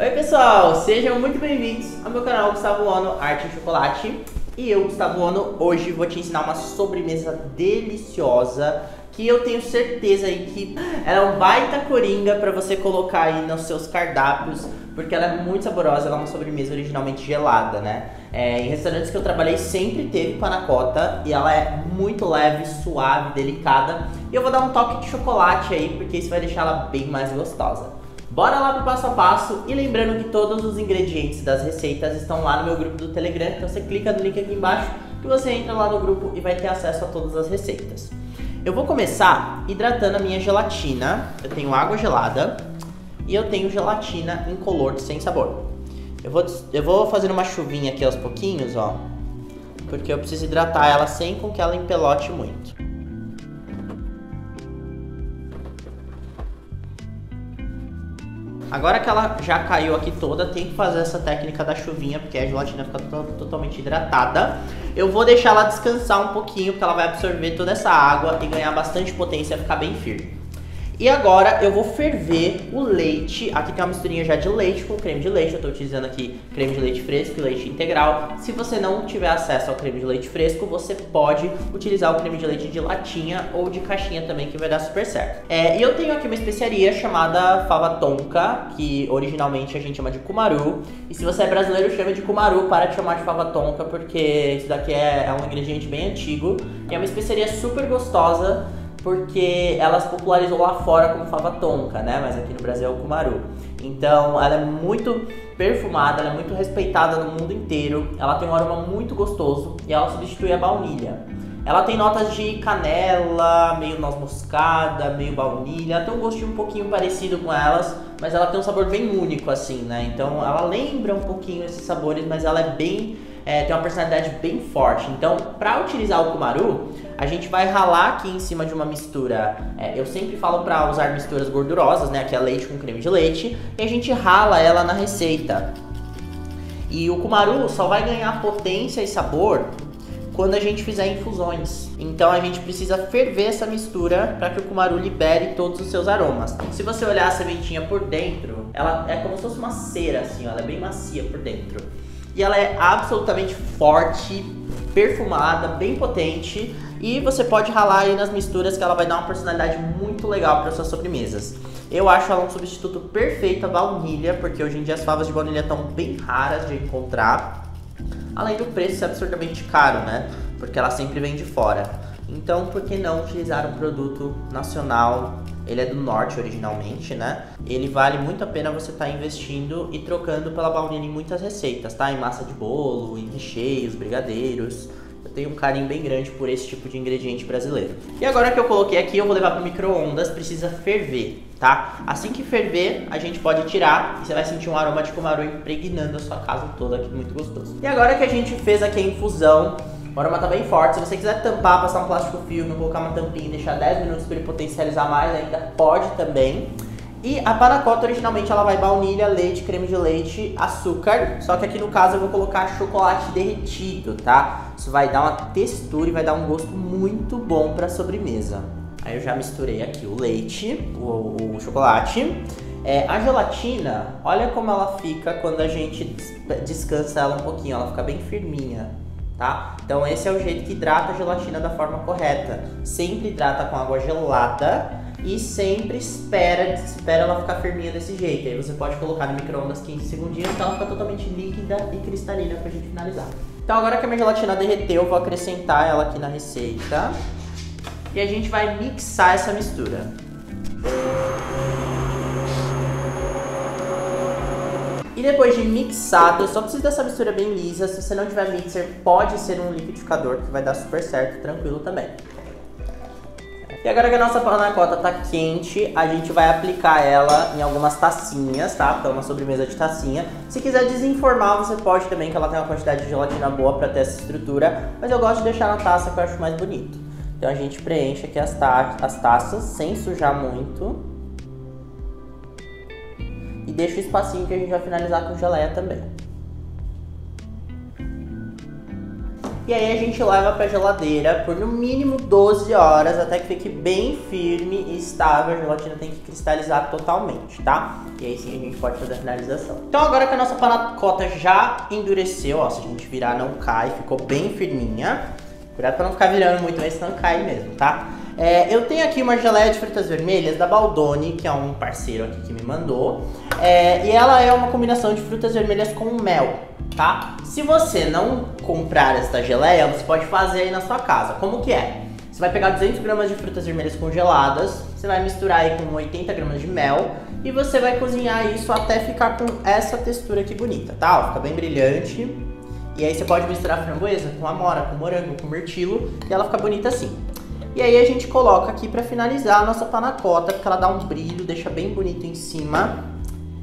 Oi pessoal, sejam muito bem-vindos ao meu canal Gustavo Ono Arte e Chocolate. E eu, Gustavo Ono, hoje vou te ensinar uma sobremesa deliciosa Que eu tenho certeza aí que ela é um baita coringa para você colocar aí nos seus cardápios Porque ela é muito saborosa, ela é uma sobremesa originalmente gelada, né? É, em restaurantes que eu trabalhei sempre teve panacota E ela é muito leve, suave, delicada. E eu vou dar um toque de chocolate aí, porque isso vai deixar ela bem mais gostosa Bora lá pro passo a passo e lembrando que todos os ingredientes das receitas estão lá no meu grupo do Telegram, então você clica no link aqui embaixo que você entra lá no grupo e vai ter acesso a todas as receitas. Eu vou começar hidratando a minha gelatina. Eu tenho água gelada e eu tenho gelatina incolor sem sabor. Eu vou, eu vou fazer uma chuvinha aqui aos pouquinhos, ó, porque eu preciso hidratar ela sem com que ela empelote muito. Agora que ela já caiu aqui toda, tem que fazer essa técnica da chuvinha, porque a gelatina fica totalmente hidratada. Eu vou deixar ela descansar um pouquinho, porque ela vai absorver toda essa água e ganhar bastante potência e ficar bem firme. E agora eu vou ferver o leite. Aqui tem uma misturinha já de leite com creme de leite. Eu estou utilizando aqui creme de leite fresco e leite integral. Se você não tiver acesso ao creme de leite fresco, você pode utilizar o creme de leite de latinha ou de caixinha também, que vai dar super certo. É, e eu tenho aqui uma especiaria chamada fava tonka, que originalmente a gente chama de kumaru. E se você é brasileiro, chama de kumaru, para de chamar de fava tonka, porque isso daqui é, é um ingrediente bem antigo. E é uma especiaria super gostosa porque ela se popularizou lá fora como fava tonka, né? Mas aqui no Brasil é o kumaru. Então, ela é muito perfumada, ela é muito respeitada no mundo inteiro. Ela tem um aroma muito gostoso e ela substitui a baunilha. Ela tem notas de canela, meio noz moscada, meio baunilha. Ela tem um gostinho um pouquinho parecido com elas, mas ela tem um sabor bem único assim, né? Então, ela lembra um pouquinho esses sabores, mas ela é bem é, tem uma personalidade bem forte. Então, para utilizar o kumaru, a gente vai ralar aqui em cima de uma mistura. É, eu sempre falo para usar misturas gordurosas, né? Aqui é leite com creme de leite. E a gente rala ela na receita. E o kumaru só vai ganhar potência e sabor quando a gente fizer infusões. Então a gente precisa ferver essa mistura para que o kumaru libere todos os seus aromas. Se você olhar a sementinha por dentro, ela é como se fosse uma cera assim, ó, ela é bem macia por dentro e ela é absolutamente forte, perfumada, bem potente e você pode ralar aí nas misturas que ela vai dar uma personalidade muito legal para suas sobremesas. Eu acho ela um substituto perfeito à baunilha, porque hoje em dia as favas de baunilha estão bem raras de encontrar. Além do preço ser absurdamente caro, né? Porque ela sempre vem de fora. Então, por que não utilizar um produto nacional ele é do norte originalmente, né? Ele vale muito a pena você estar tá investindo e trocando pela baunilha em muitas receitas, tá? Em massa de bolo, em recheios, brigadeiros. Eu tenho um carinho bem grande por esse tipo de ingrediente brasileiro. E agora que eu coloquei aqui, eu vou levar para micro-ondas, precisa ferver, tá? Assim que ferver, a gente pode tirar e você vai sentir um aroma de kumaru impregnando a sua casa toda aqui, muito gostoso. E agora que a gente fez aqui a infusão, o aroma tá bem forte. Se você quiser tampar, passar um plástico filme, colocar uma tampinha e deixar 10 minutos para ele potencializar mais ainda, pode também. E a panacota originalmente ela vai baunilha, leite, creme de leite, açúcar. Só que aqui no caso eu vou colocar chocolate derretido, tá? Isso vai dar uma textura e vai dar um gosto muito bom para sobremesa. Aí eu já misturei aqui o leite, o, o chocolate. É, a gelatina, olha como ela fica quando a gente descansa ela um pouquinho, ela fica bem firminha tá? Então esse é o jeito que hidrata a gelatina da forma correta. Sempre hidrata com água gelada e sempre espera, espera ela ficar firminha desse jeito. Aí você pode colocar no micro-ondas 15 segundinhos então ela fica totalmente líquida e cristalina pra gente finalizar. Então agora que a minha gelatina derreteu, eu vou acrescentar ela aqui na receita. E a gente vai mixar essa mistura. E depois de mixado, eu só preciso dessa mistura bem lisa. Se você não tiver mixer, pode ser um liquidificador, que vai dar super certo, tranquilo também. E agora que a nossa panacota tá quente, a gente vai aplicar ela em algumas tacinhas, tá? Porque é uma sobremesa de tacinha. Se quiser desenformar, você pode também, que ela tem uma quantidade de gelatina boa para ter essa estrutura. Mas eu gosto de deixar na taça que eu acho mais bonito. Então a gente preenche aqui as, ta as taças sem sujar muito deixa o espacinho que a gente vai finalizar com geleia também. E aí a gente leva pra geladeira por no mínimo 12 horas até que fique bem firme e estável. A gelatina tem que cristalizar totalmente, tá? E aí sim a gente pode fazer a finalização. Então agora que a nossa panacota já endureceu, ó, se a gente virar não cai, ficou bem firminha. Cuidado pra não ficar virando muito, mas senão cai mesmo, tá? É, eu tenho aqui uma geleia de frutas vermelhas da Baldoni, que é um parceiro aqui que me mandou. É, e ela é uma combinação de frutas vermelhas com mel, tá? Se você não comprar esta geleia, você pode fazer aí na sua casa. Como que é? Você vai pegar 200 gramas de frutas vermelhas congeladas, você vai misturar aí com 80 gramas de mel e você vai cozinhar isso até ficar com essa textura aqui bonita, tá? Ó, fica bem brilhante. E aí você pode misturar framboesa com amora, com morango, com mirtilo e ela fica bonita assim. E aí a gente coloca aqui para finalizar a nossa panacota, porque ela dá um brilho, deixa bem bonito em cima.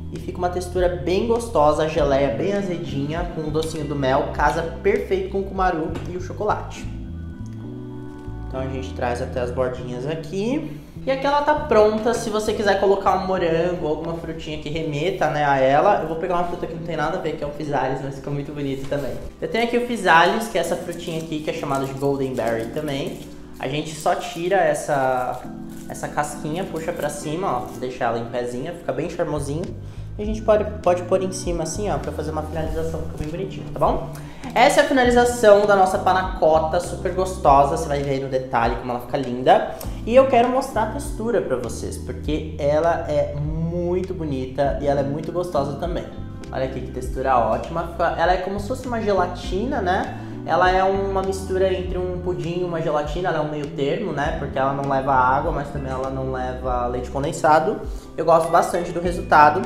E fica uma textura bem gostosa, a geleia bem azedinha, com o docinho do mel, casa perfeito com o cumaru e o chocolate. Então a gente traz até as bordinhas aqui. E aqui ela tá pronta, se você quiser colocar um morango ou alguma frutinha que remeta né, a ela. Eu vou pegar uma fruta que não tem nada a ver, que é o physalis, mas fica muito bonito também. Eu tenho aqui o physalis, que é essa frutinha aqui, que é chamada de golden berry também. A gente só tira essa, essa casquinha, puxa pra cima, ó, deixa ela em pezinha, fica bem charmosinho. E a gente pode, pode pôr em cima assim, ó, pra fazer uma finalização, fica bem bonitinho, tá bom? Essa é a finalização da nossa panacota, super gostosa, você vai ver aí no detalhe como ela fica linda. E eu quero mostrar a textura pra vocês, porque ela é muito bonita e ela é muito gostosa também. Olha aqui que textura ótima, ela é como se fosse uma gelatina, né? Ela é uma mistura entre um pudim e uma gelatina, ela é um meio termo, né? Porque ela não leva água, mas também ela não leva leite condensado. Eu gosto bastante do resultado.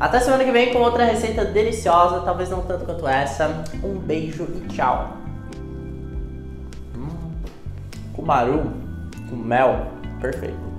Até semana que vem com outra receita deliciosa, talvez não tanto quanto essa. Um beijo e tchau. Hum, com maru, com mel, perfeito.